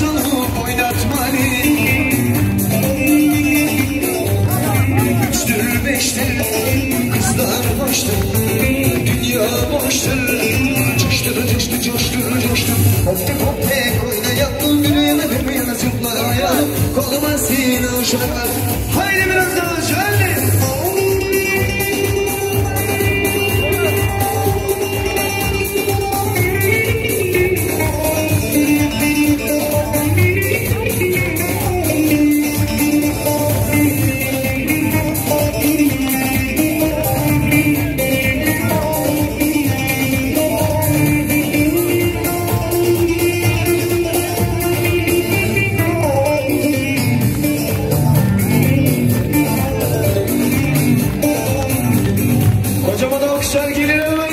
çalıp oynatmalı Üçtür beştir kızlar hoştur Dünya boştur Coştur coştur coştur coştur Hopti hopti Nasıl şarkı Haydi biraz Arkadan alkışlar geliyor.